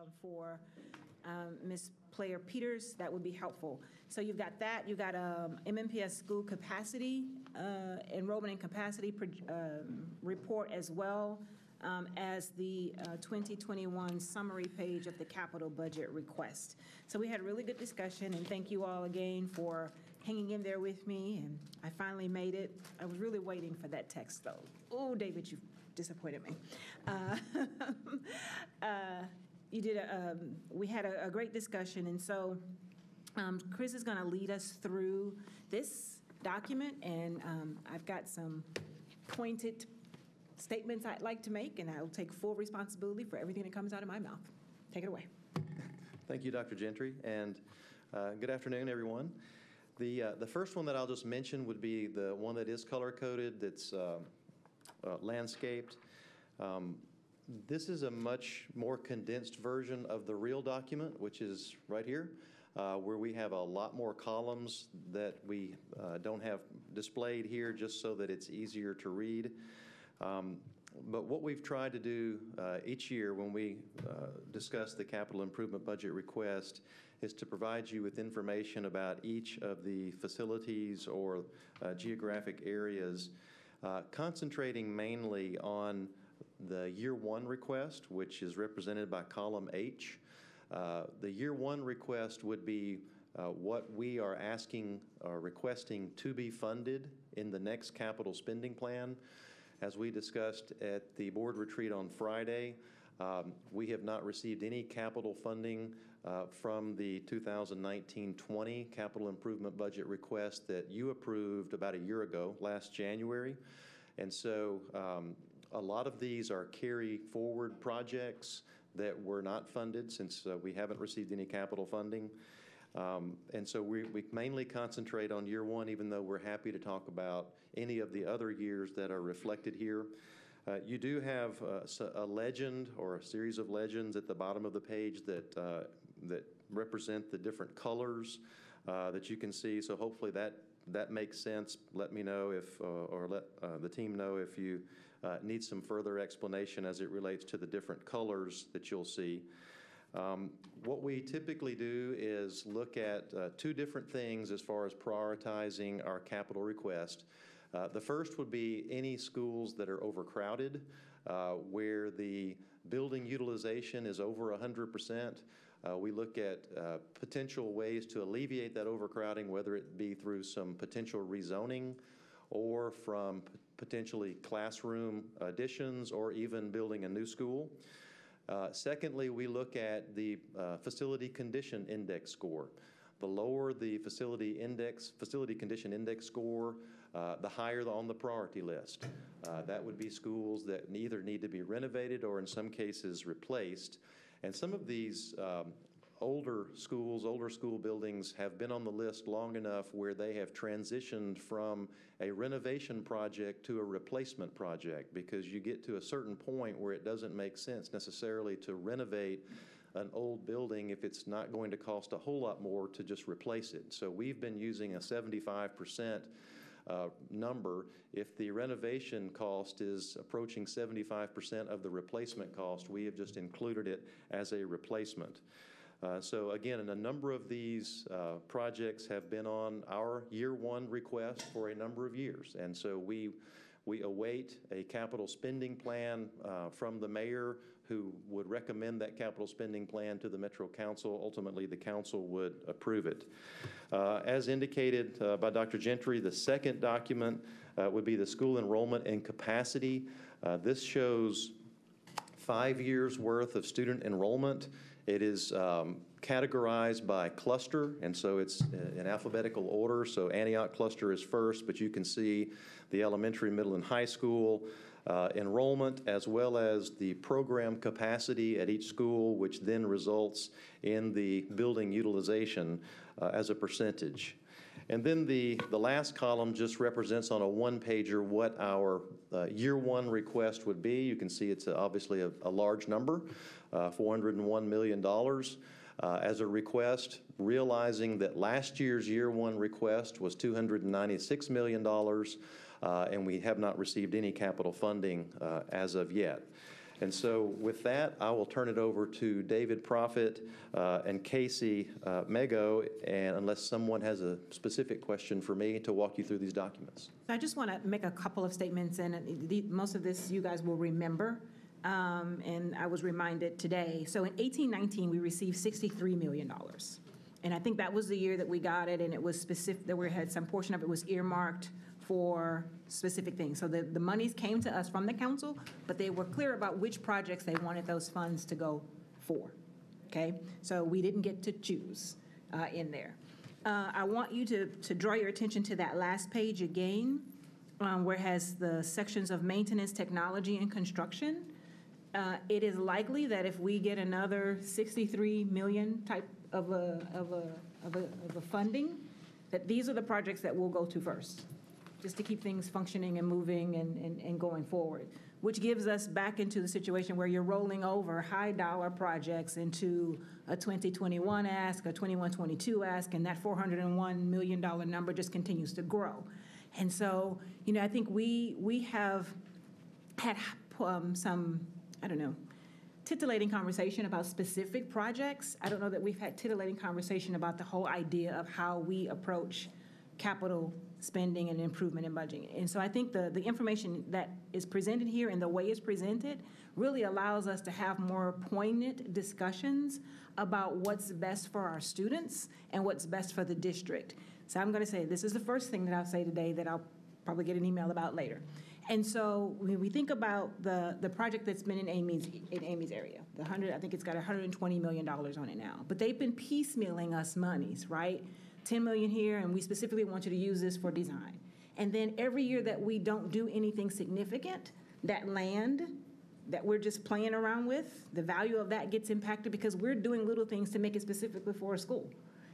uh, for um, Ms. Player Peters, that would be helpful. So you've got that, you've got um, MNPS school capacity, uh, enrollment and capacity um, report as well um, as the uh, 2021 summary page of the capital budget request. So we had a really good discussion, and thank you all again for hanging in there with me, and I finally made it. I was really waiting for that text, though. Oh, David, you disappointed me. Uh, uh, You did, a, um, we had a a great discussion, and so um, Chris is going to lead us through this document, and um, I've got some pointed statements I'd like to make, and I will take full responsibility for everything that comes out of my mouth. Take it away. Thank you, Dr. Gentry, and uh, good afternoon, everyone. The, uh, the first one that I'll just mention would be the one that is color-coded, that's uh, uh, landscaped. Um, This is a much more condensed version of the real document, which is right here, uh, where we have a lot more columns that we uh, don't have displayed here, just so that it's easier to read. Um, But what we've tried to do uh, each year when we uh, discuss the capital improvement budget request is to provide you with information about each of the facilities or uh, geographic areas, uh, concentrating mainly on the year one request, which is represented by column H. Uh, The year one request would be uh, what we are asking or requesting to be funded in the next capital spending plan. As we discussed at the board retreat on Friday, um, we have not received any capital funding uh, from the 2019-20 capital improvement budget request that you approved about a year ago, last January. And so um, a lot of these are carry-forward projects that were not funded since uh, we haven't received any capital funding. Um, And so we we mainly concentrate on year one, even though we're happy to talk about any of the other years that are reflected here. Uh, You do have uh, a legend or a series of legends at the bottom of the page that, uh, that represent the different colors uh, that you can see. So hopefully that, that makes sense. Let me know if, uh, or let uh, the team know if you uh, need some further explanation as it relates to the different colors that you'll see. Um, What we typically do is look at uh, two different things as far as prioritizing our capital request. Uh, The first would be any schools that are overcrowded, uh, where the building utilization is over 100%. Uh, We look at uh, potential ways to alleviate that overcrowding, whether it be through some potential rezoning or from potentially classroom additions or even building a new school. Uh, Secondly, we look at the uh, facility condition index score. The lower the facility index, facility condition index score, uh, the higher on the priority list. Uh, That would be schools that either need to be renovated or in some cases replaced. And some of these um, older schools, older school buildings have been on the list long enough where they have transitioned from a renovation project to a replacement project because you get to a certain point where it doesn't make sense necessarily to renovate an old building if it's not going to cost a whole lot more to just replace it. So we've been using a 75% uh, number. If the renovation cost is approaching 75% of the replacement cost, we have just included it as a replacement. Uh, So again, a number of these uh, projects have been on our year one request for a number of years. And so we, we await a capital spending plan uh, from the mayor who would recommend that capital spending plan to the Metro Council. Ultimately, the council would approve it. Uh, As indicated uh, by Dr. Gentry, the second document uh, would be the school enrollment and capacity. Uh, This shows five years' worth of student enrollment. It is um, categorized by cluster, and so it's in alphabetical order. So Antioch cluster is first, but you can see the elementary, middle, and high school uh, enrollment, as well as the program capacity at each school, which then results in the building utilization uh, as a percentage. And then the, the last column just represents on a one-pager what our uh, year one request would be. You can see it's obviously a, a large number, uh, $401 million uh, as a request, realizing that last year's year one request was $296 million, uh, and we have not received any capital funding uh, as of yet. And so with that, I will turn it over to David Profit uh, and Casey uh, Mego, and unless someone has a specific question for me, to walk you through these documents. I just want to make a couple of statements, and uh, most of this you guys will remember, um, and I was reminded today. So in 1819, we received $63 million. And I think that was the year that we got it, and it was specific, that we had some portion of it was earmarked for specific things. So the, the monies came to us from the council, but they were clear about which projects they wanted those funds to go for, okay? So we didn't get to choose uh, in there. Uh, I want you to, to draw your attention to that last page again, um, where has the sections of maintenance, technology, and construction. Uh, It is likely that if we get another 63 million type of a, of a, of a, of a funding, that these are the projects that we'll go to first, just to keep things functioning and moving and, and, and going forward, which gives us back into the situation where you're rolling over high-dollar projects into a 2021 ask, a 21-22 ask, and that $401 million number just continues to grow. And so, you know, I think we, we have had um, some, I don't know, titillating conversation about specific projects. I don't know that we've had titillating conversation about the whole idea of how we approach capital spending and improvement in budgeting. And so I think the, the information that is presented here and the way it's presented really allows us to have more poignant discussions about what's best for our students and what's best for the district. So I'm going to say, this is the first thing that I'll say today that I'll probably get an email about later. And so when we think about the, the project that's been in Amy's, in Amy's area, the hundred, I think it's got hundred and twenty million dollars on it now. But they've been piecemealing us monies, right? Ten million here, and we specifically want you to use this for design. And then every year that we don't do anything significant, that land that we're just playing around with, the value of that gets impacted because we're doing little things to make it specifically for a school.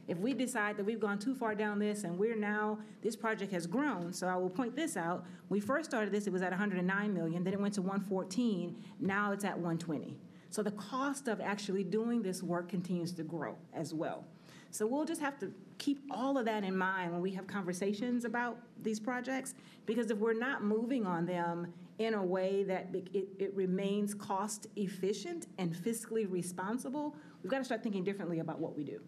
If we decide that we've gone too far down this and we're now, this project has grown, so I will point this out. We first started this, it was at 109 million, then it went to 114, now it's at 120. So the cost of actually doing this work continues to grow as well. So we'll just have to keep all of that in mind when we have conversations about these projects, because if we're not moving on them in a way that it, it remains cost efficient and fiscally responsible, we've got to start thinking differently about what we do.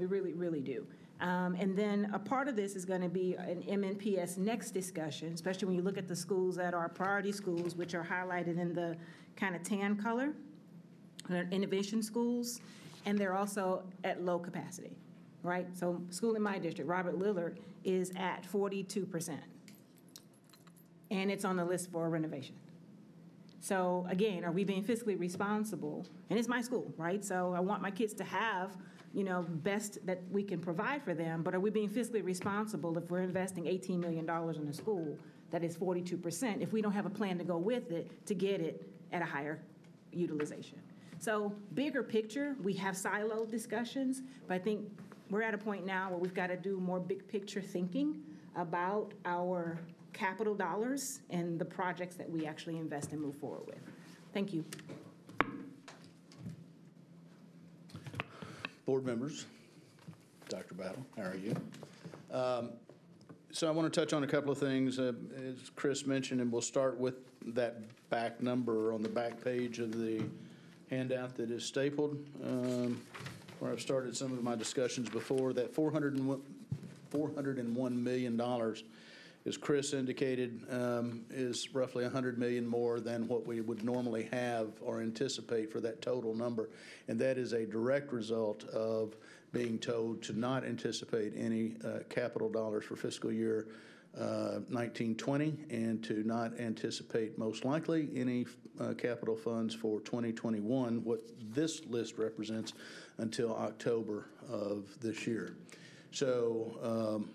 We really, really do. Um, And then a part of this is going to be an MNPS next discussion, especially when you look at the schools that are priority schools, which are highlighted in the kind of tan color, they're innovation schools, and they're also at low capacity, right? So school in my district, Robert Lillard, is at 42%. And it's on the list for renovation. So again, are we being fiscally responsible? And it's my school, right? So I want my kids to have, you know, best that we can provide for them, but are we being fiscally responsible if we're investing $18 million in a school that is 42%, if we don't have a plan to go with it to get it at a higher utilization? So bigger picture, we have siloed discussions, but I think we're at a point now where we've got to do more big picture thinking about our capital dollars and the projects that we actually invest and move forward with. Thank you. Board members, Dr. Battle, how are you? Um, So I want to touch on a couple of things, uh, as Chris mentioned, and we'll start with that back number on the back page of the handout that is stapled, um, where I've started some of my discussions before, that 401 $401 million, as Chris indicated, um, is roughly 100 million more than what we would normally have or anticipate for that total number. And that is a direct result of being told to not anticipate any uh, capital dollars for fiscal year uh, 1920 and to not anticipate most likely any uh, capital funds for 2021, what this list represents, until October of this year. So um,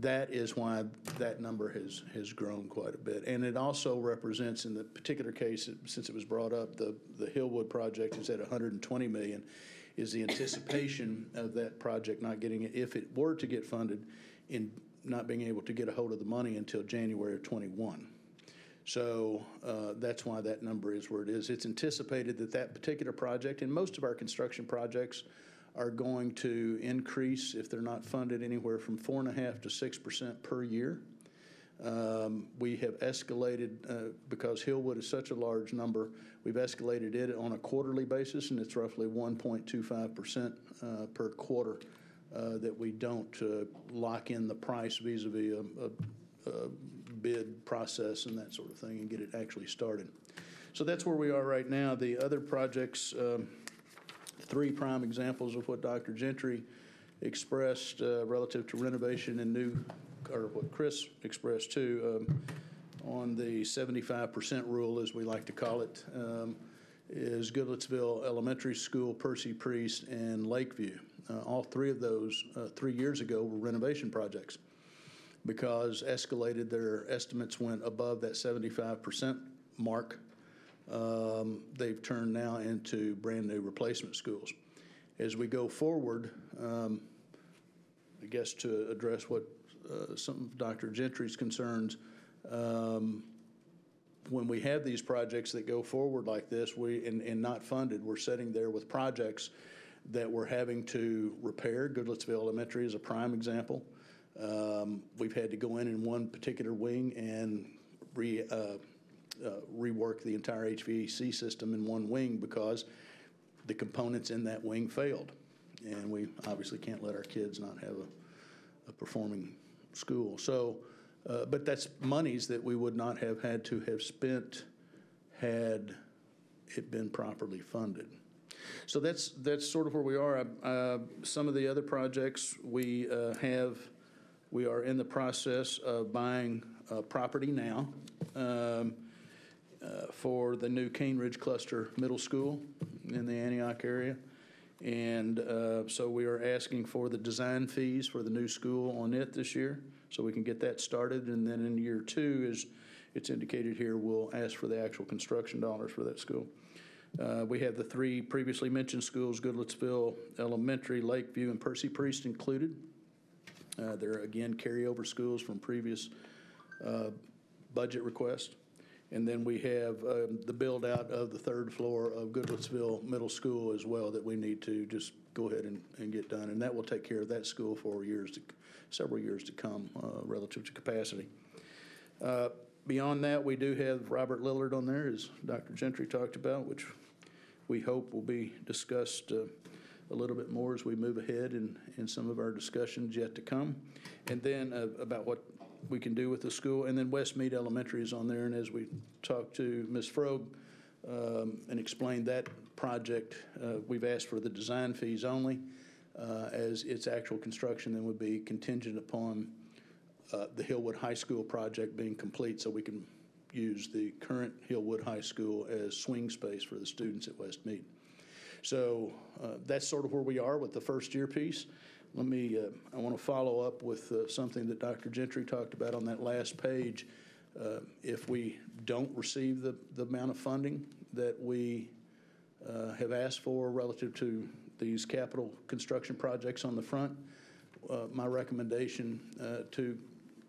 that is why that number has, has grown quite a bit. And it also represents, in the particular case, since it was brought up, the, the Hillwood project is at 120 million, is the anticipation of that project not getting it, if it were to get funded, in not being able to get a hold of the money until January of '21. So uh, that's why that number is where it is. It's anticipated that that particular project, and most of our construction projects, are going to increase, if they're not funded, anywhere from four and a half to six percent per year. Um, We have escalated, uh, because Hillwood is such a large number, we've escalated it on a quarterly basis, and it's roughly 1.25% uh, per quarter uh, that we don't uh, lock in the price vis-à-vis a- a a bid process and that sort of thing and get it actually started. So that's where we are right now. The other projects, um, three prime examples of what Dr. Gentry expressed uh, relative to renovation and new, or what Chris expressed too, um, on the 75% rule, as we like to call it, um, is Goodlettsville Elementary School, Percy Priest, and Lakeview. Uh, All three of those, uh, three years ago, were renovation projects because escalated, their estimates went above that 75% mark. Um, They've turned now into brand-new replacement schools. As we go forward, um, I guess to address what uh, some of Dr. Gentry's concerns, um, when we have these projects that go forward like this, we, and, and not funded, we're sitting there with projects that we're having to repair. Goodlettsville Elementary is a prime example. Um, We've had to go in in one particular wing and re, uh, uh, rework the entire HVAC system in one wing because the components in that wing failed. And we obviously can't let our kids not have a, a performing school. So, uh, but that's monies that we would not have had to have spent had it been properly funded. So that's, that's sort of where we are. Uh, Some of the other projects, we uh, have, we are in the process of buying uh, property now um, uh, for the new Cane Ridge Cluster Middle School in the Antioch area. And uh, so we are asking for the design fees for the new school on it this year, so we can get that started. And then in year two, as it's indicated here, we'll ask for the actual construction dollars for that school. Uh, We have the three previously mentioned schools, Goodlettsville Elementary, Lakeview, and Percy Priest included. Uh, They're again carryover schools from previous uh, budget requests. And then we have um, the build-out of the third floor of Goodlettsville Middle School as well that we need to just go ahead and, and get done. And that will take care of that school for years, to several years to come uh, relative to capacity. Uh, Beyond that, we do have Robert Lillard on there, as Dr. Gentry talked about, which we hope will be discussed uh, a little bit more as we move ahead in, in some of our discussions yet to come. And then uh, about what we can do with the school. And then Westmead Elementary is on there, and as we talked to Ms. Frogge um, and explained that project, uh, we've asked for the design fees only, uh, as its actual construction then would be contingent upon uh, the Hillwood High School project being complete, so we can use the current Hillwood High School as swing space for the students at Westmead. So uh, that's sort of where we are with the first year piece. Let me, uh, I want to follow up with uh, something that Dr. Gentry talked about on that last page. Uh, If we don't receive the, the amount of funding that we uh, have asked for relative to these capital construction projects on the front, uh, my recommendation uh, to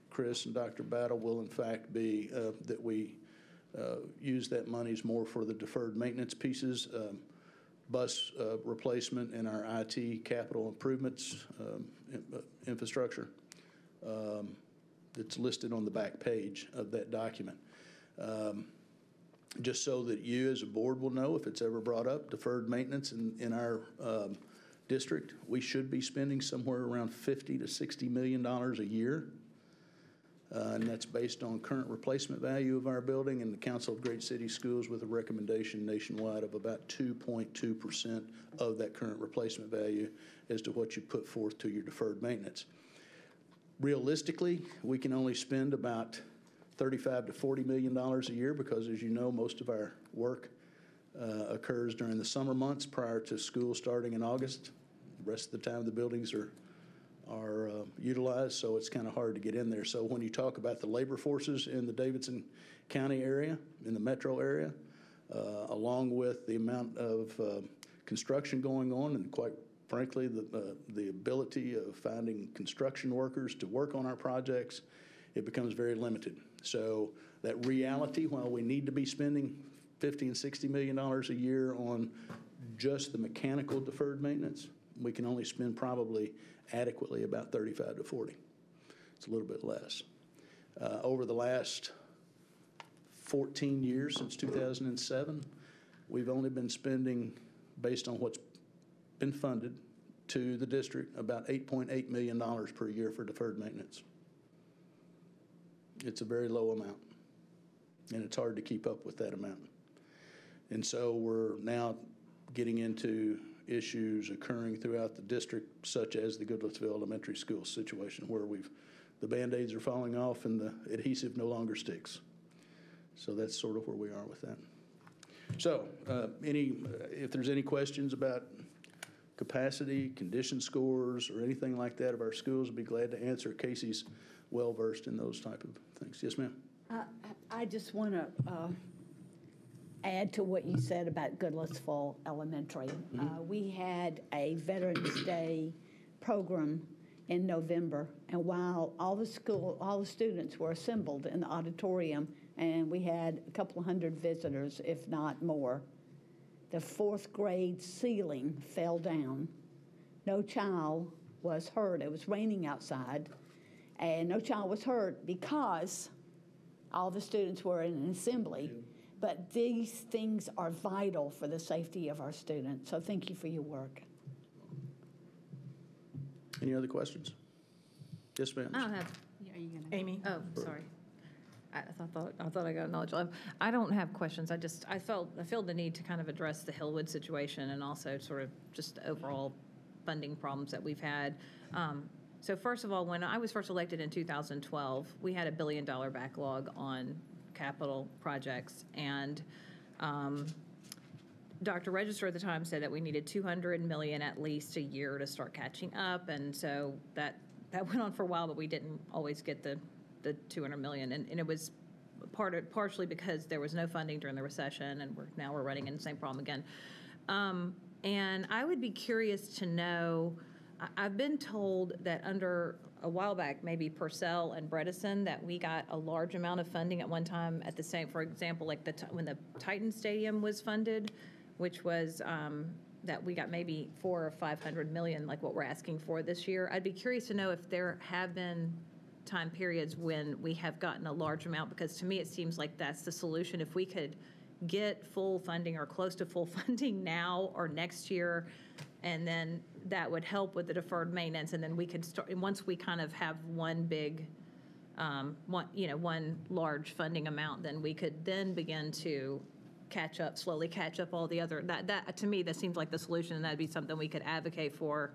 Chris and Dr. Battle will in fact be that we use that monies more for the deferred maintenance pieces, um, bus uh, replacement and our IT capital improvements um, uh, infrastructure um, that's listed on the back page of that document. Um, Just so that you as a board will know if it's ever brought up, deferred maintenance in, in our um, district, we should be spending somewhere around 50 to 60 million dollars a year uh, And that's based on current replacement value of our building and the Council of Great City Schools with a recommendation nationwide of about 2.2% of that current replacement value as to what you put forth to your deferred maintenance. Realistically, we can only spend about 35 to 40 million dollars a year because, as you know, most of our work uh, occurs during the summer months prior to school starting in August. The rest of the time, the buildings are are uh, utilized, so it's kind of hard to get in there. So when you talk about the labor forces in the Davidson County area, in the metro area, uh, along with the amount of uh, construction going on, and quite frankly, the, uh, the ability of finding construction workers to work on our projects, it becomes very limited. So that reality, while we need to be spending 50 and 60 million dollars a year on just the mechanical deferred maintenance, we can only spend probably adequately about 35 to 40. It's a little bit less. Uh, Over the last 14 years, since 2007, we've only been spending, based on what's been funded to the district, about $8.8 million per year for deferred maintenance. It's a very low amount, and it's hard to keep up with that amount. And so we're now getting into issues occurring throughout the district, such as the Goodlettsville Elementary School situation, where we've, the Band-Aids are falling off and the adhesive no longer sticks. So that's sort of where we are with that. So, uh, any, if there's any questions about capacity, condition scores, or anything like that of our schools, I'd be glad to answer. Casey's well-versed in those type of things. Yes, ma'am? I I just want to add to what you said about Goodlettsville Elementary. Uh, We had a Veterans Day program in November, and while all the school, all the students were assembled in the auditorium, and we had a couple hundred visitors, if not more, the fourth grade ceiling fell down. No child was hurt. It was raining outside, and no child was hurt because all the students were in an assembly. But these things are vital for the safety of our students. So thank you for your work. Any other questions? Yes, ma'am? I don't have, are you gonna? Amy? Oh, sorry. I I thought, I thought I got a knowledge. of- I don't have questions. I just, I felt, I feel the need to kind of address the Hillwood situation and also sort of just overall funding problems that we've had. Um, So first of all, when I was first elected in 2012, we had a billion-dollar backlog on capital projects. And um, Dr. Register at the time said that we needed 200 million at least a year to start catching up, and so that, that went on for a while, but we didn't always get the, the 200 million, and, and it was part of, partially because there was no funding during the recession, and we're, now we're running into the same problem again. Um, and I would be curious to know, I've been told that under, a while back, maybe Purcell and Bredesen, that we got a large amount of funding at one time at the same, for example, like the, when the Titan Stadium was funded, which was, um, that we got maybe four or 500 million, like what we're asking for this year. I'd be curious to know if there have been time periods when we have gotten a large amount, because to me, it seems like that's the solution. If we could get full funding or close to full funding now or next year, and then that would help with the deferred maintenance, and then we could start, and once we kind of have one big, um, one, you know, one large funding amount, then we could then begin to catch up, slowly catch up all the other, that, that, to me, that seems like the solution, and that'd be something we could advocate for.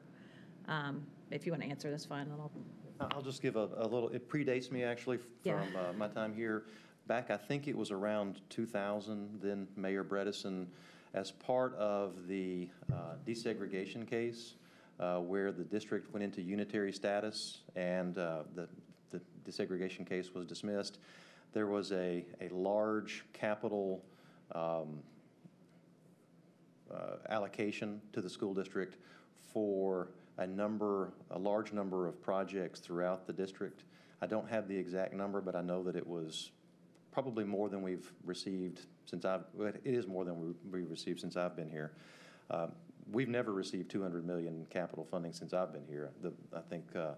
Um, If you want to answer, that's fine, and I'll I'll just give a, a little, it predates me actually Yeah. from uh, my time here. Back, I think it was around 2000, then Mayor Bredesen, as part of the uh, desegregation case, uh, where the district went into unitary status and uh, the, the desegregation case was dismissed, there was a, a large capital um, uh, allocation to the school district for a number, a large number of projects throughout the district. I don't have the exact number, but I know that it was probably more than we've received since I've, it is more than we- received since I've been here. Uh, We've never received 200 million capital funding since I've been here. The, I think, uh,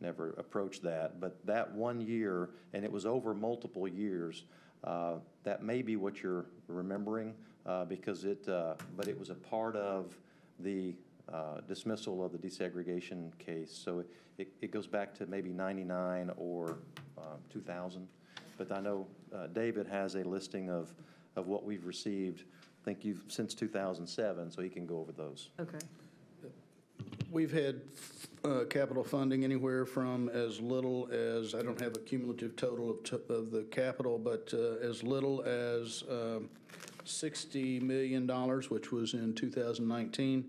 never approached that. But that one year, and it was over multiple years, uh, that may be what you're remembering, uh, because it, uh, but it was a part of the uh, dismissal of the desegregation case. So it, it goes back to maybe 99 or um, 2000. But I know David has a listing of, of what we've received, I think you've, since 2007, so he can go over those. Okay. We've had uh, capital funding anywhere from as little as, I don't have a cumulative total of, to- of the capital, but uh, as little as um, $60 million, which was in 2019,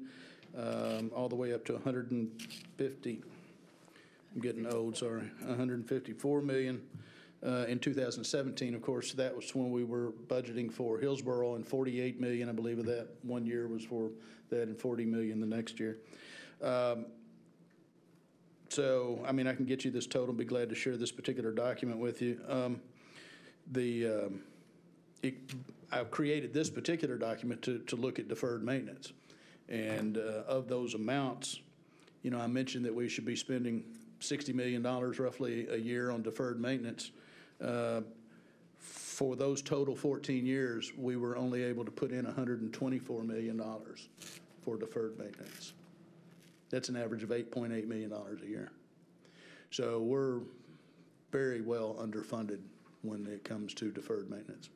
um, all the way up to 150, I'm getting old, sorry, 154 million uh, in 2017. Of course, that was when we were budgeting for Hillsboro, and 48 million, I believe, of that one year was for that, and 40 million the next year. Um, So, I mean, I can get you this total, be glad to share this particular document with you. Um, The, um, it, I've created this particular document to, to look at deferred maintenance. And uh, of those amounts, you know, I mentioned that we should be spending $60 million roughly a year on deferred maintenance. Uh, For those total 14 years, we were only able to put in $124 million for deferred maintenance. That's an average of $8.8 million a year. So we're very well underfunded when it comes to deferred maintenance.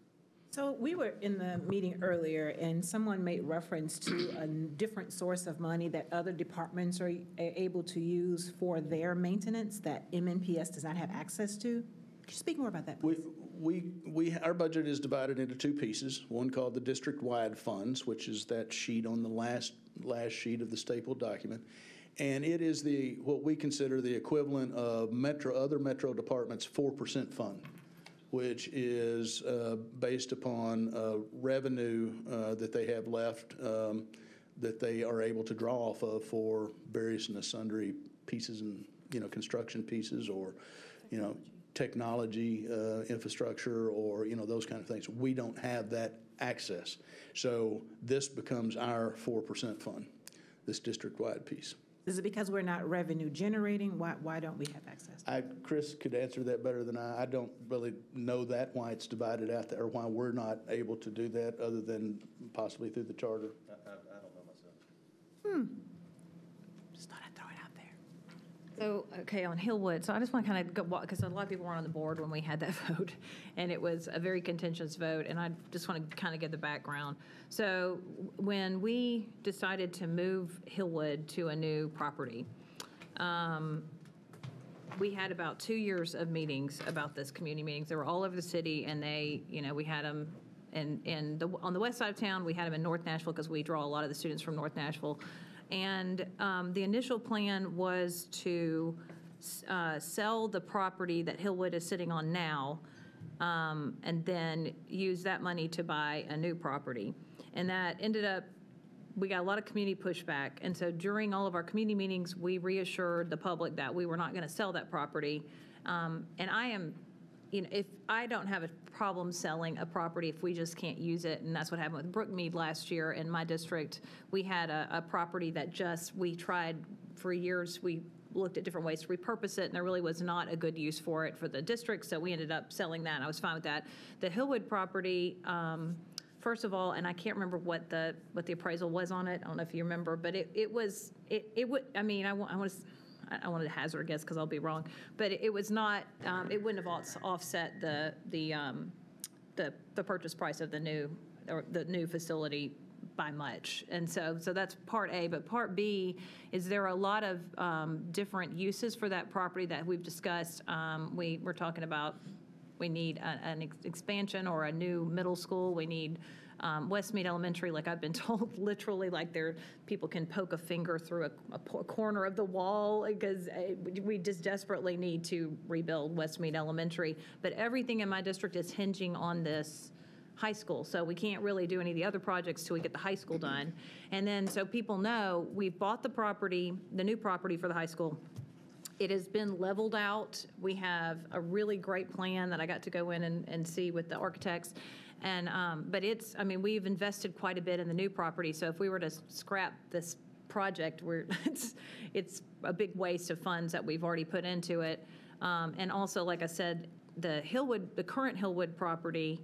So we were in the meeting earlier, and someone made reference to a different source of money that other departments are able to use for their maintenance that MNPS does not have access to. Could you speak more about that, We, please? we, we, our budget is divided into two pieces, one called the district-wide funds, which is that sheet on the last, last sheet of the stapled document. And it is the, what we consider the equivalent of metro, other metro departments' four percent fund, which is, uh, based upon, uh, revenue, uh, that they have left, um, that they are able to draw off of for various and sundry pieces and, you know, construction pieces or, you know, technology, uh, infrastructure, or, you know, those kind of things. We don't have that access. So this becomes our four percent fund, this district-wide piece. Is it because we're not revenue generating? Why, why don't we have access? I, Chris could answer that better than I. I don't really know that, why it's divided out there, or why we're not able to do that, other than possibly through the charter. I, I I don't know myself. Just thought I'd throw it out there. So, okay, on Hillwood, so I just want to kind of go, because a lot of people weren't on the board when we had that vote, and it was a very contentious vote, and I just want to kind of give the background. So when we decided to move Hillwood to a new property, um, we had about two years of meetings about this, community meetings. They were all over the city, and they, you know, we had them and in, the on the west side of town, we had them in North Nashville, because we draw a lot of the students from North Nashville. And um, the initial plan was to uh, sell the property that Hillwood is sitting on now, um, and then use that money to buy a new property. And that ended up we got a lot of community pushback. And so during all of our community meetings, we reassured the public that we were not going to sell that property. Um, And I am, you know, if, I don't have a problem selling a property if we just can't use it. And that's what happened with Brookmead last year in my district. We had a, a property that just, we tried for years, we looked at different ways to repurpose it, and there really was not a good use for it for the district, so we ended up selling that. And I was fine with that. The Hillwood property, um, First of all, and I can't remember what the, what the appraisal was on it, I don't know if you remember, but it, it was, it, it would, I mean, I want, I want to, I wanted to hazard a guess because I'll be wrong, but it was not, um, it wouldn't have offs- offset the, the, um, the, the purchase price of the new, or the new facility by much. And so, so that's part A. But part B is there are a lot of um, different uses for that property that we've discussed. Um, We, we're talking about, we need a- an ex- expansion or a new middle school. We need um, Westmead Elementary, like I've been told, literally, like there, people can poke a finger through a, a corner of the wall because uh, we just desperately need to rebuild Westmead Elementary. But everything in my district is hinging on this high school, so we can't really do any of the other projects till we get the high school done. And then, so people know, we've bought the property, the new property for the high school. It has been leveled out. We have a really great plan that I got to go in and, and see with the architects. And, um, but it's, I mean, we've invested quite a bit in the new property, so if we were to scrap this project, we're, it's, it's a big waste of funds that we've already put into it. Um, and also, like I said, the Hillwood, the current Hillwood property,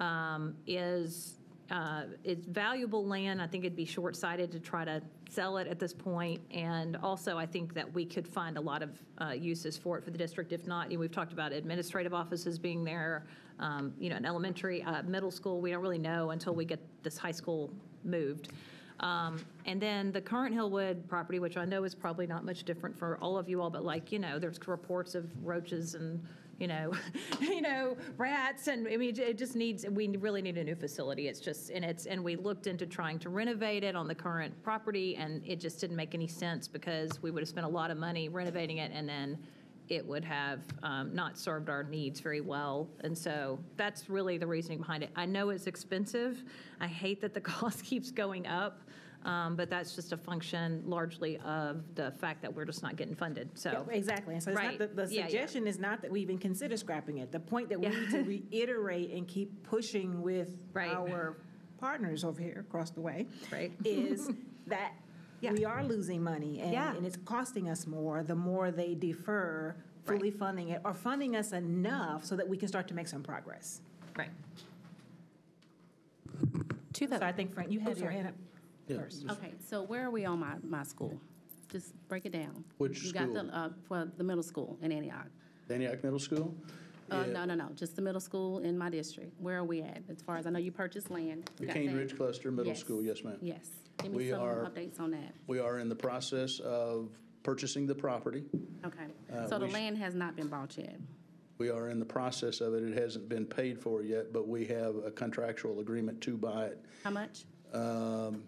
um, is, uh, it's valuable land. I think it'd be short-sighted to try to sell it at this point. And also, I think that we could find a lot of uh, uses for it for the district. If not, you know, we've talked about administrative offices being there, um, you know, an elementary, uh, middle school. We don't really know until we get this high school moved. Um, And then the current Hillwood property, which I know is probably not much different for all of you all, but like, you know, there's reports of roaches and, you know, you know, rats, and, I mean, it just needs, we really need a new facility. It's just, and it's, and we looked into trying to renovate it on the current property, and it just didn't make any sense because we would have spent a lot of money renovating it, and then it would have um, not served our needs very well. And so that's really the reasoning behind it. I know it's expensive. I hate that the cost keeps going up, um, but that's just a function largely of the fact that we're just not getting funded, Yeah, so. Exactly. And so it's not, Right. the, the Yeah, yeah. suggestion is not that we even consider scrapping it. The point that we Yeah. need to reiterate and keep pushing with Right. our partners over here across the way Right. is that Yeah. we are losing money and, Yeah. and it's costing us more the more they defer fully funding it or funding us enough so that we can start to make some progress. Right. To So I think, Frank, you had your hand up Yeah, first. okay, so where are we on my, my school? Just break it down. Which You got the, school? uh, for the middle school in Antioch. Antioch Middle School? Uh, Yeah. no, no, no, just the middle school in my district. Where are we at? As far as, I know you purchased land. The Got Cane? Ridge Cluster Middle Yes. School, yes, ma'am. Yes. Give We some are- updates on that. We are in the process of purchasing the property. Okay. Uh, So the we sh- land has not been bought yet? We are in the process of it. It hasn't been paid for yet, but we have a contractual agreement to buy it. How much? Um,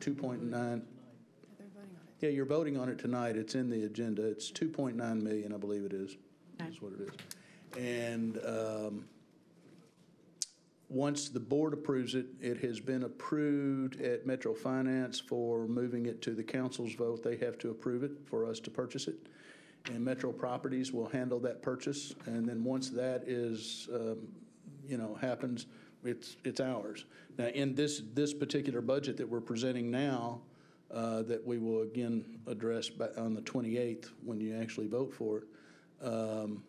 2.9. Yeah, you're voting on it tonight. It's in the agenda. It's 2.9 million, I believe it is, Okay. is what it is. And um, once the board approves it, it has been approved at Metro Finance for moving it to the council's vote. They have to approve it for us to purchase it. And Metro Properties will handle that purchase. And then once that is, um, you know, happens, it's, it's ours. Now, in this, this particular budget that we're presenting now, uh, that we will again address on the 28th, when you actually vote for it, um,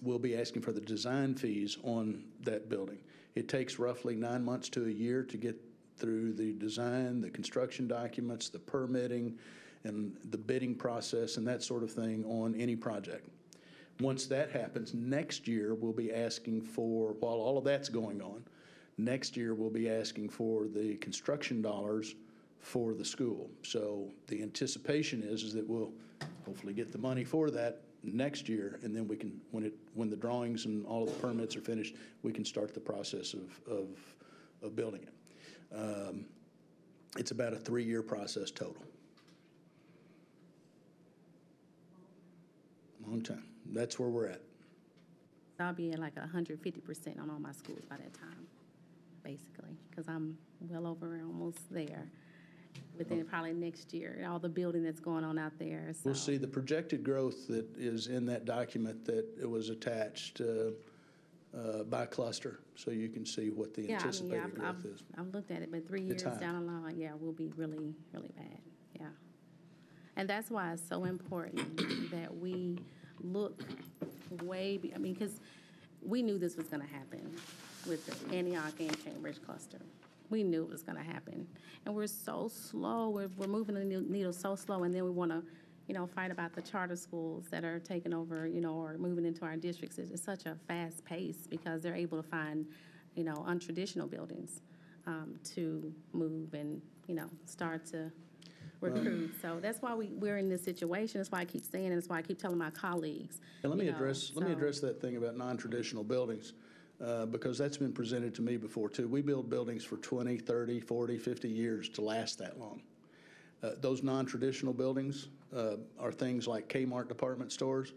we'll be asking for the design fees on that building. It takes roughly nine months to a year to get through the design, the construction documents, the permitting, and the bidding process and that sort of thing on any project. Once that happens, next year, we'll be asking for, while all of that's going on, next year, we'll be asking for the construction dollars for the school. So the anticipation is, is that we'll hopefully get the money for that next year, and then we can, when it, when the drawings and all of the permits are finished, we can start the process of, of, of building it. Um, It's about a three-year process total. Long time. That's where we're at. I'll be at like hundred fifty percent on all my schools by that time, basically, because I'm well over almost there. Within probably next year, all the building that's going on out there, so. We'll see the projected growth that is in that document that it was attached uh, uh, by cluster, so you can see what the Yeah, I mean, yeah, anticipated I've, growth I've, is. I've looked at it, but three years down the line, yeah, we'll be really, really bad, yeah. And that's why it's so important that we look way, be- I mean, because we knew this was gonna happen with the Antioch and Cane Ridge cluster. We knew it was gonna happen. And we're so slow, we're, we're moving the needle- so slow, and then we wanna, you know, fight about the charter schools that are taking over, you know, or moving into our districts. It's it's such a fast pace because they're able to find, you know, untraditional buildings um, to move and, you know, start to recruit. So that's why we, we're in this situation. That's why I keep saying, and that's why I keep telling my colleagues. And let me know, address, let me address that thing about non-traditional buildings, uh, because that's been presented to me before, too. We build buildings for 20, 30, 40, 50 years to last that long. Uh, Those non-traditional buildings uh, are things like Kmart department stores.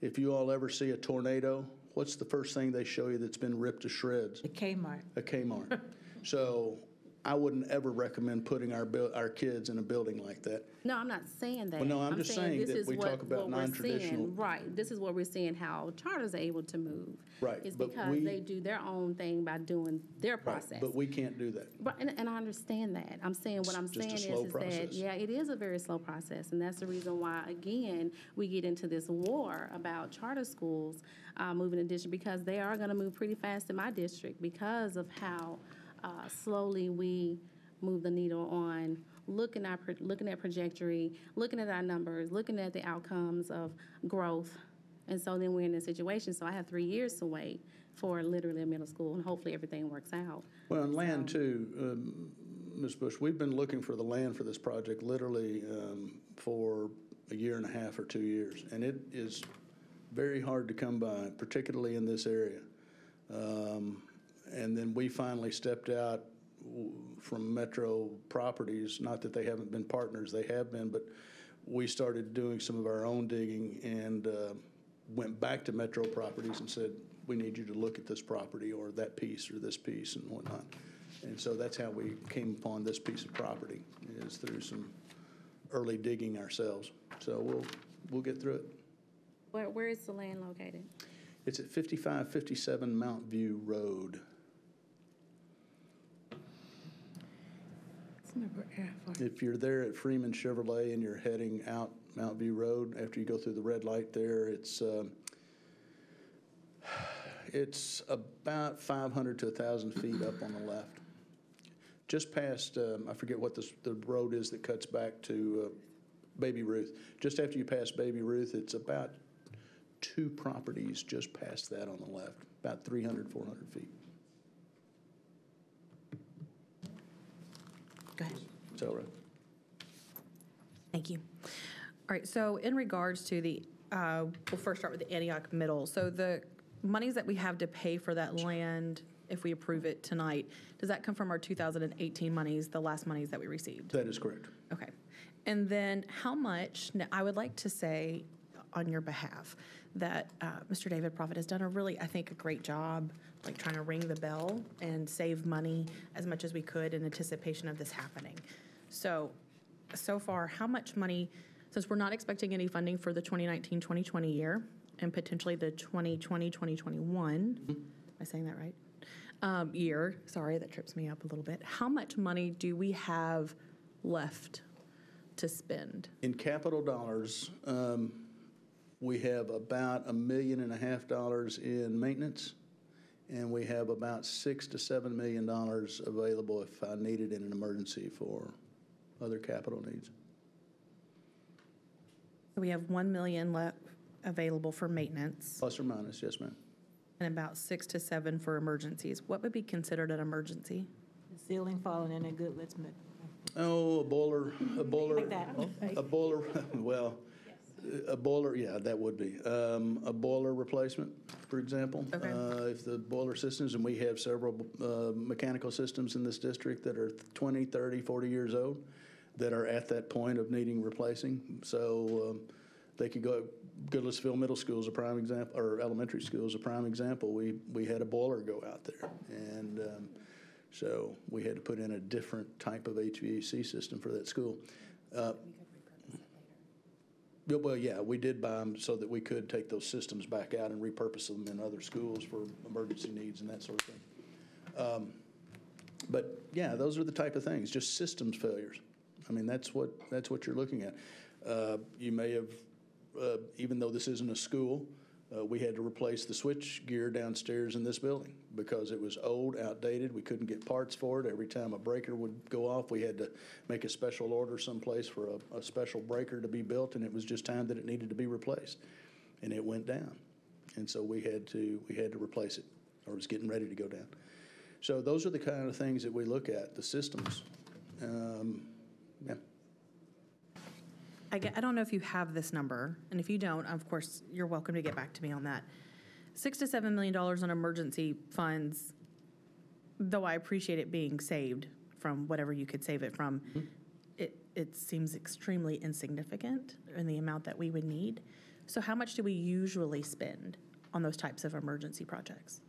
If you all ever see a tornado, what's the first thing they show you that's been ripped to shreds? A Kmart. a Kmart. So I wouldn't ever recommend putting our, buil- our kids in a building like that. No, I'm not saying that. Well, no, I'm just saying this that is we what- talk about non-traditional- seeing. Right, this is what we're seeing, how charters are able to move. Right, It's but because we- they do their own thing by doing their Right, process. But we can't do that. Right, and, and I understand that. I'm saying, what I'm saying is, slow is that, yeah, it is a very slow process. And that's the reason why, again, we get into this war about charter schools uh, moving in district, because they are gonna move pretty fast in my district because of how uh, slowly we move the needle on looking at, looking at trajectory, looking at our numbers, looking at the outcomes of growth. And so then we're in this situation, so I have three years to wait for literally a middle school, and hopefully everything works out. Well, and land too, um, Ms. Bush, we've been looking for the land for this project literally um, for a year and a half or two years. And it is very hard to come by, particularly in this area. Um, And then we finally stepped out from Metro Properties, not that they haven't been partners, they have been, but we started doing some of our own digging and uh, went back to Metro Properties and said, we need you to look at this property or that piece or this piece and whatnot. And so that's how we came upon this piece of property, is through some early digging ourselves. So we'll, we'll get through it. Where, where is the land located? It's at 5557 Mount View Road. If you're there at Freeman Chevrolet and you're heading out Mount View Road, after you go through the red light there, it's, um, it's about 500 to 1,000 feet up on the left. Just past, um, I forget what this, the road is that cuts back to uh, Baby Ruth. Just after you pass Baby Ruth, it's about two properties just past that on the left, about 300, 400 feet. Go Is? Thank you. All right, so in regards to the, uh, we'll first start with the Antioch Middle. So the monies that we have to pay for that land, if we approve it tonight, does that come from our 2018 monies, the last monies that we received? That is correct. Okay. And then how much, now, I would like to say on your behalf that uh, Mr. David Prophet has done a really, I think, a great job, like trying to ring the bell and save money as much as we could in anticipation of this happening. So, so far, how much money, since we're not expecting any funding for the 2019-2020 year and potentially the 2020-2021, am I saying that right? Um, Year, sorry, that trips me up a little bit. How much money do we have left to spend? In capital dollars, um, we have about a million and a half dollars in maintenance, and we have about six to seven million dollars available if I need it in an emergency for other capital needs. We have 1 million left available for maintenance Plus or minus, yes, ma'am. and about six to seven for emergencies. What would be considered an emergency? Ceiling falling in a good, let's, ma- Oh, a boiler, a boiler, Like that. a boiler, well, a boiler, yeah, that would be. Um, A boiler replacement, for example. Okay. Uh, If the boiler systems, and we have several uh, mechanical systems in this district that are 20, 30, 40 years old, that are at that point of needing replacing. So um, they could go, Goodlettsville Middle School is a prime example, or elementary school is a prime example. We, we had a boiler go out there. And um, so we had to put in a different type of HVAC system for that school. Uh, Well, yeah, we did buy them so that we could take those systems back out and repurpose them in other schools for emergency needs and that sort of thing. Um, But yeah, those are the type of things, just systems failures. I mean, that's what, that's what you're looking at. Uh, You may have, uh, even though this isn't a school, uh, we had to replace the switch gear downstairs in this building because it was old, outdated. We couldn't get parts for it. Every time a breaker would go off, we had to make a special order someplace for a, a special breaker to be built, and it was just time that it needed to be replaced. And it went down. And so we had to, we had to replace it, or it was getting ready to go down. So those are the kind of things that we look at, the systems. Um, Yeah. I, get- I don't know if you have this number, and if you don't, of course, you're welcome to get back to me on that. Six to seven million dollars on emergency funds, though I appreciate it being saved from whatever you could save it from, mm-hmm. it, it seems extremely insignificant in the amount that we would need. So how much do we usually spend on those types of emergency projects?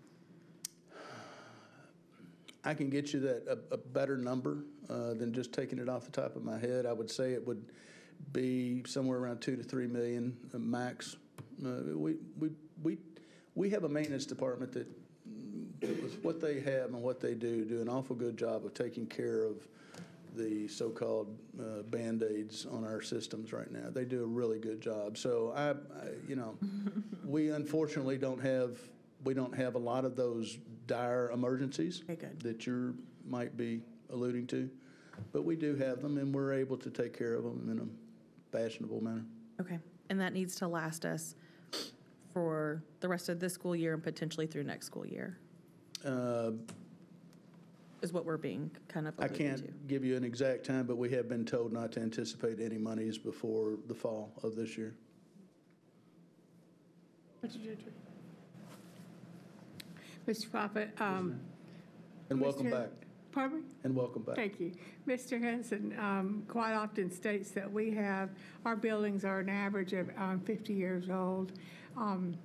I can get you that, a, a better number uh, than just taking it off the top of my head. I would say it would be somewhere around two to three million uh, max. Uh, We, we, we, we have a maintenance department that, with what they have and what they do, do an awful good job of taking care of the so-called uh, Band-Aids on our systems right now. They do a really good job. So I, I- you know, we unfortunately don't have, we don't have a lot of those dire emergencies Okay, that you might be alluding to, but we do have them, and we're able to take care of them in a fashionable manner. Okay, and that needs to last us for the rest of this school year and potentially through next school year, Uh, is what we're being kind of I can't give you an exact time, but we have been told not to anticipate any monies before the fall of this year. Mr. Prophet, um, And welcome Mr. back, pardon me? and welcome back. Thank you. Mr. Henson um, quite often states that we have, our buildings are an average of um, 50 years old, um,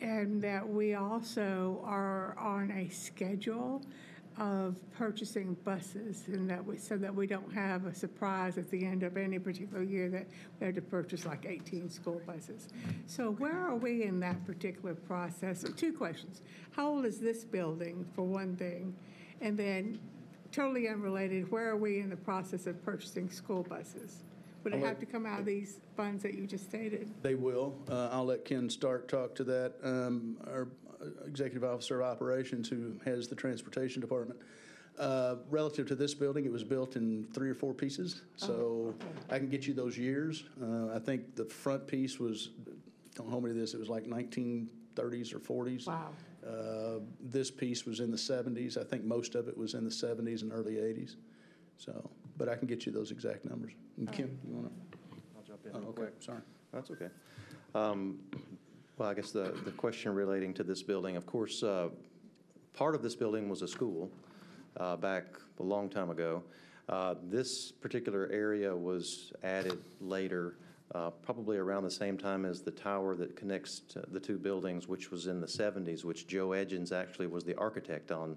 and that we also are on a schedule of purchasing buses, and that we, so that we don't have a surprise at the end of any particular year that we had to purchase like 18 school buses. So where are we in that particular process? So Two questions. How old is this building, for one thing? And then, totally unrelated, where are we in the process of purchasing school buses? Would it have to come out of these funds that you just stated? They will. Uh, I'll let Ken Stark talk to that, um, our Executive Officer of Operations, who has the Transportation Department. Uh, Relative to this building, it was built in three or four pieces, so I can get you those years. Uh, I think the front piece was, don't hold me to this, it was like 1930s or 40s. Wow. Uh, This piece was in the 70s. I think most of it was in the 70s and early 80s. So, but I can get you those exact numbers. And Kim, you want to? I'll jump in Oh, real okay, quick. sorry. That's okay. Um, Well, I guess the, the question relating to this building, of course, uh, part of this building was a school uh, back a long time ago. Uh, This particular area was added later, uh, probably around the same time as the tower that connects to the two buildings, which was in the 70s, which Joe Edgens actually was the architect on,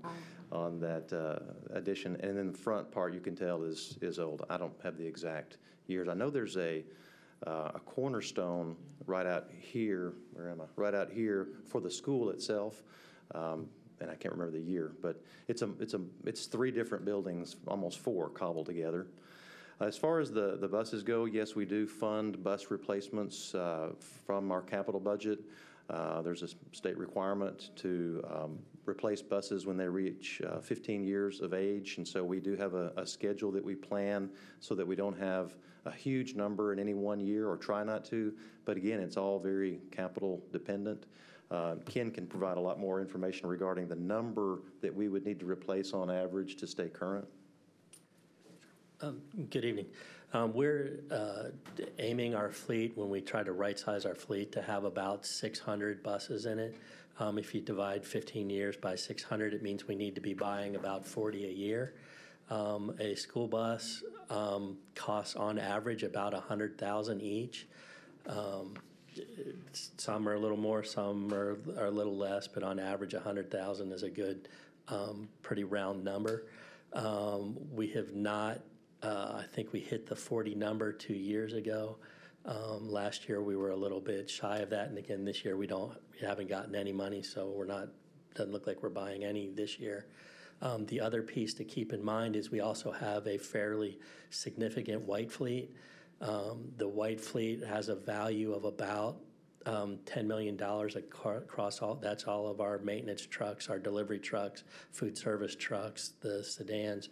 on that uh, addition. And then the front part, you can tell, is, is old. I don't have the exact years. I know there's a, uh, a cornerstone right out here, where am I? Right out here for the school itself. Um, and I can't remember the year, but it's a, it's a, it's three different buildings, almost four cobbled together. As far as the, the buses go, yes, we do fund bus replacements uh, from our capital budget. Uh, There's a state requirement to um, replace buses when they reach uh, 15 years of age, and so we do have a, a schedule that we plan so that we don't have a huge number in any one year, or try not to. But again, it's all very capital dependent. Uh, Ken can provide a lot more information regarding the number that we would need to replace on average to stay current. Um, Good evening. Um, We're uh, aiming our fleet, when we try to right-size our fleet, to have about 600 buses in it. Um, If you divide 15 years by 600, it means we need to be buying about 40 a year. Um, A school bus um, costs on average about 100,000 each. Um, Some are a little more, some are are a little less, but on average, 100,000 is a good, um, pretty round number. Um, We have not, uh, I think we hit the 40 number two years ago. Um, Last year, we were a little bit shy of that, and again, this year, we don't, we haven't gotten any money, so we're not, doesn't look like we're buying any this year. Um, The other piece to keep in mind is we also have a fairly significant white fleet. Um, The white fleet has a value of about um, $10 million across all, that's all of our maintenance trucks, our delivery trucks, food service trucks, the sedans,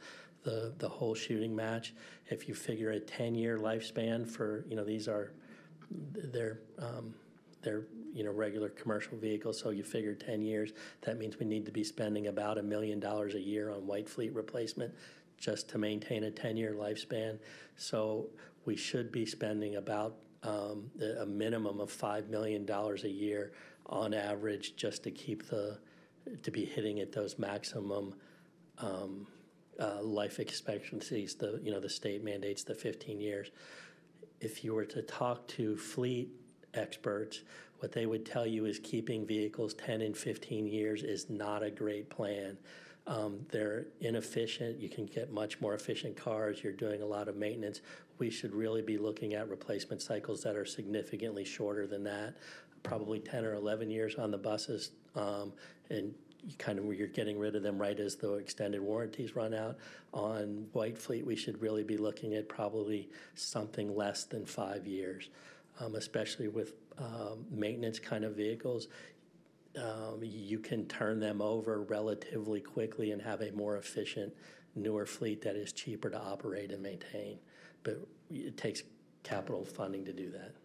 the, the whole shooting match. If you figure a 10-year lifespan for, you know, these are, they're, um, they're, you know, regular commercial vehicles, so you figure 10 years, that means we need to be spending about a million dollars a year on white fleet replacement just to maintain a 10-year lifespan. So we should be spending about um, a a minimum of $5 million a year on average just to keep the, to be hitting at those maximum um, uh, life expectancies, the, you know, the state mandates the 15 years if you were to talk to fleet experts, what they would tell you is keeping vehicles 10 and 15 years is not a great plan. Um, they're inefficient. You can get much more efficient cars. You're doing a lot of maintenance. We should really be looking at replacement cycles that are significantly shorter than that, probably 10 or 11 years on the buses. Um, and kind of where you're getting rid of them right as the extended warranties run out. On White Fleet, we should really be looking at probably something less than five years, um, especially with um, maintenance kind of vehicles. Um, you can turn them over relatively quickly and have a more efficient, newer fleet that is cheaper to operate and maintain. But it takes capital funding to do that.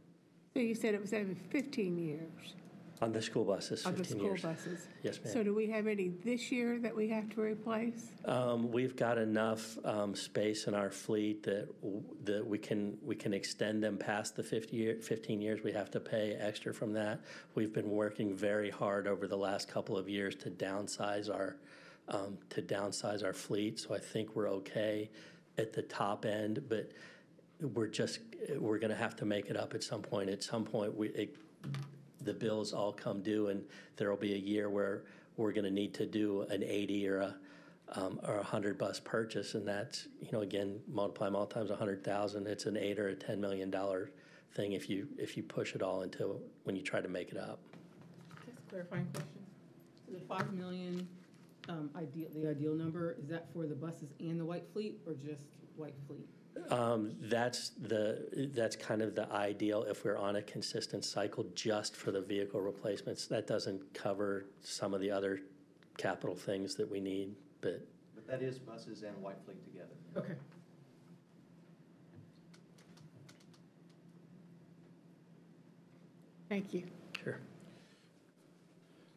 So you said it was every 15 years On the school buses, of the 15 school years. buses? Yes, ma'am. So do we have any this year that we have to replace? Um, We've got enough um, space in our fleet that, w- that we can, we can extend them past the 50 year, 15 years. We have to pay extra from that. We've been working very hard over the last couple of years to downsize our, um, to downsize our fleet. So I think we're okay at the top end, but we're just, we're going to have to make it up at some point. At some point, we, it, the bills all come due, and there'll be a year where we're going to need to do an 80 or a, um, or a 100 bus purchase, and that's, you know, again, multiply them all times a 100,000, it's an 8 or a 10 million dollar thing if you, if you push it all into, when you try to make it up. Just clarifying question. so The five million um, ideal, the ideal number, is that for the buses and the white fleet or just white fleet? Um, That's the, that's kind of the ideal if we're on a consistent cycle just for the vehicle replacements. That doesn't cover some of the other capital things that we need, but But that is buses and White Fleet together. Okay. Thank you. sure.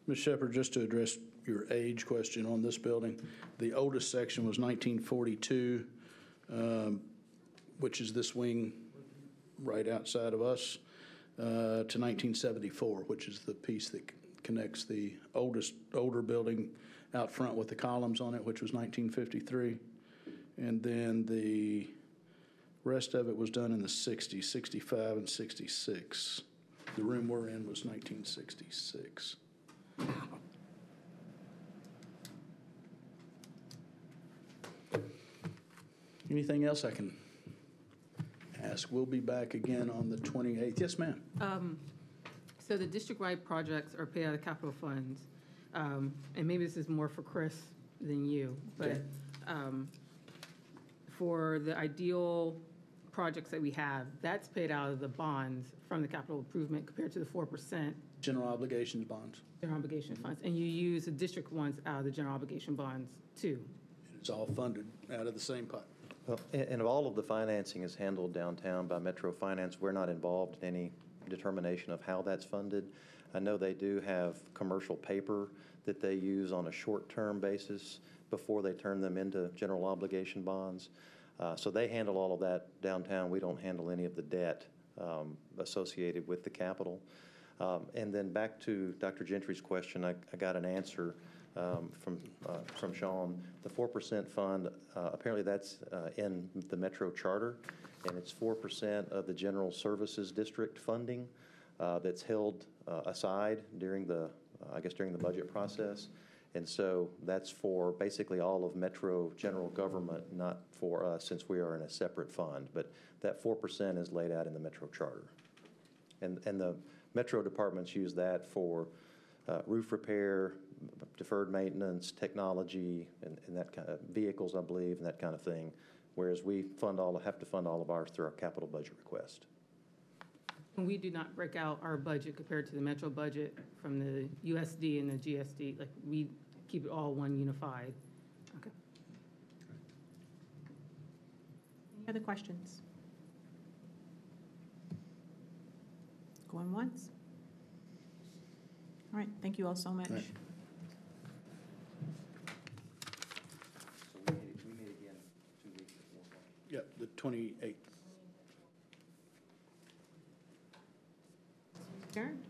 Ms. Shepherd, just to address your age question on this building, the oldest section was 1942, um, which is this wing right outside of us, uh, to 1974, which is the piece that connects the oldest, older building out front with the columns on it, which was 1953. And then the rest of it was done in the 60s, 65 and 66. The room we're in was 1966. Anything else I can ask? We'll be back again on the 28th. Yes, ma'am. Um, So the district-wide projects are paid out of capital funds, um, and maybe this is more for Chris than you, but um, for the ideal projects that we have, that's paid out of the bonds from the capital improvement compared to the 4% General obligations bonds. general obligation funds, and you use the district ones out of the general obligation bonds too. It's all funded out of the same pot. Well, And all of the financing is handled downtown by Metro Finance. We're not involved in any determination of how that's funded. I know they do have commercial paper that they use on a short-term basis before they turn them into general obligation bonds. Uh, So they handle all of that downtown. We don't handle any of the debt um, associated with the capital. Um, And then back to Dr. Gentry's question, I I got an answer um, from, uh, from Sean. The 4% fund, uh, apparently that's uh, in the Metro Charter, and it's 4% of the General Services District funding uh, that's held uh, aside during the, uh, I guess during the budget process. And so that's for basically all of Metro general government, not for us, since we are in a separate fund. But that 4% is laid out in the Metro Charter. And, and the Metro departments use that for uh, roof repair, deferred maintenance, technology, and, and that kind of, vehicles, I believe, and that kind of thing. Whereas we fund all, have to fund all of ours through our capital budget request. We do not break out our budget compared to the metro budget from the USD and the GSD, like, we keep it all one unified. Okay. Any other questions? Going once? All right, thank you all so much. Right. So we meet, we meet again two weeks before. Yep, the 28th. Adjourned.